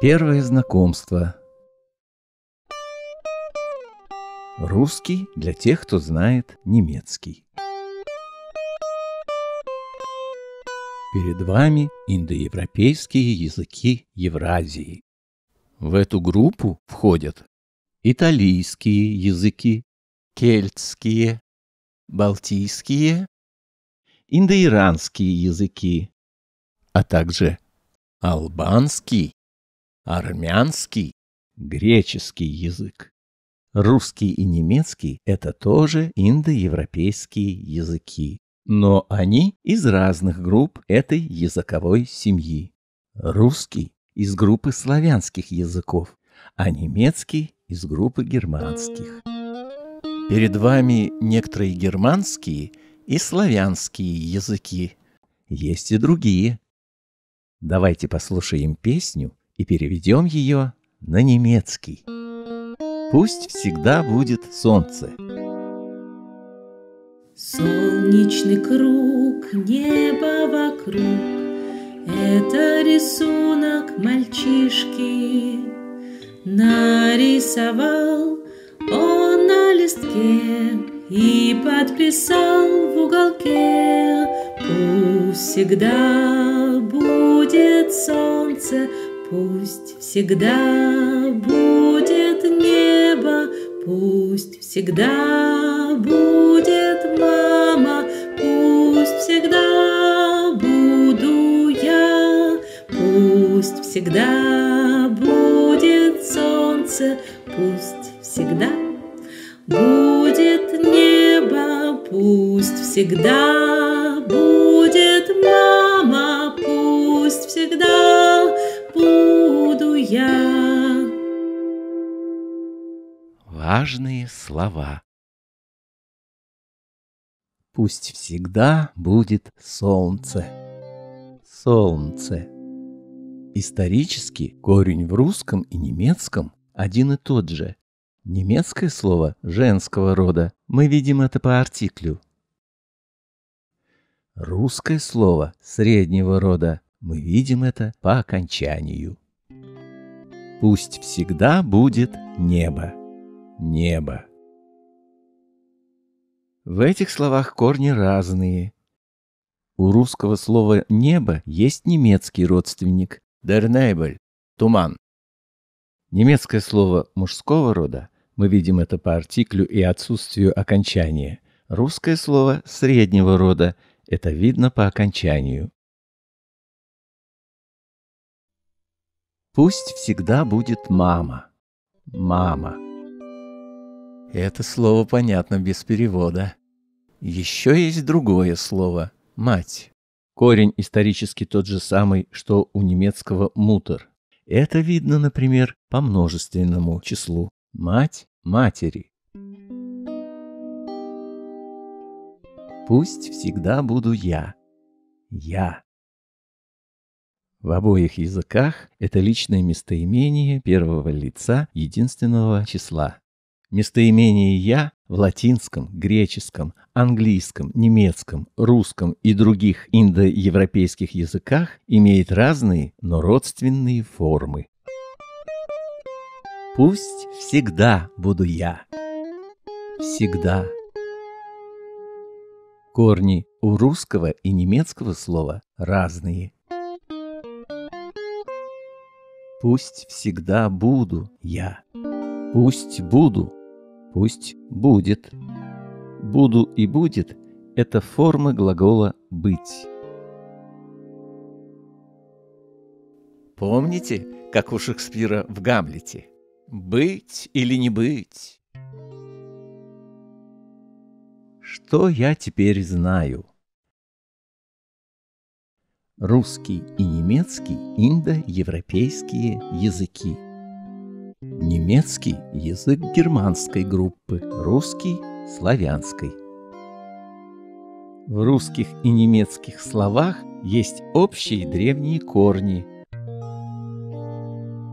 Первое знакомство. Русский для тех, кто знает немецкий. Перед вами индоевропейские языки Евразии. В эту группу входят италийские языки, кельтские, балтийские, индоиранские языки, а также албанский, армянский, греческий язык. Русский и немецкий – это тоже индоевропейские языки, но они из разных групп этой языковой семьи. Русский – из группы славянских языков, а немецкий – из группы германских. Перед вами некоторые германские и славянские языки. Есть и другие. Давайте послушаем песню и переведем ее на немецкий. Пусть всегда будет солнце. Солнечный круг, небо вокруг, Это рисунок мальчишки. Нарисовал он на листке И подписал в уголке Пусть всегда будет солнце Пусть всегда будет небо, пусть всегда будет мама, пусть всегда буду я, пусть всегда будет солнце, пусть всегда будет небо, пусть всегда я. Важные слова. Пусть всегда будет солнце. Солнце. Исторически корень в русском и немецком один и тот же. Немецкое слово женского рода. Мы видим это по артиклю. Русское слово среднего рода мы видим это по окончанию. Пусть всегда будет небо. Небо. В этих словах корни разные. У русского слова «небо» есть немецкий родственник «der Nebel» — «туман». Немецкое слово мужского рода, мы видим это по артиклю и отсутствию окончания. Русское слово среднего рода, это видно по окончанию. Пусть всегда будет мама. Мама. Это слово понятно без перевода. Еще есть другое слово – мать. Корень исторически тот же самый, что у немецкого «мутер». Это видно, например, по множественному числу. Мать матери. Пусть всегда буду я. Я. В обоих языках это личное местоимение первого лица единственного числа. Местоимение «я» в латинском, греческом, английском, немецком, русском и других индоевропейских языках имеет разные, но родственные формы. Пусть всегда буду я. Всегда. Корни у русского и немецкого слова разные – Пусть всегда буду я. Пусть буду. Пусть будет. Буду и будет – это форма глагола «быть». Помните, как у Шекспира в «Гамлете»? «Быть или не быть?» Что я теперь знаю? Русский и немецкий индоевропейские языки. Немецкий – язык германской группы, русский – славянской. В русских и немецких словах есть общие древние корни.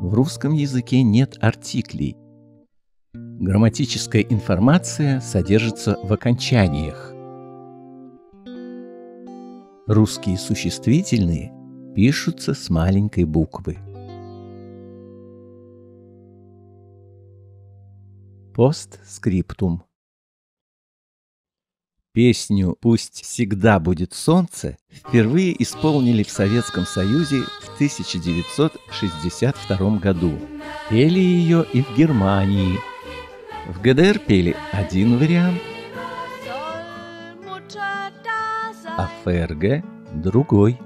В русском языке нет артиклей. Грамматическая информация содержится в окончаниях русские существительные пишутся с маленькой буквы. Постскриптум. Песню «Пусть всегда будет солнце» впервые исполнили в Советском Союзе в 1962 году. Пели ее и в Германии. В ГДР пели один вариант – ФРГ – другой.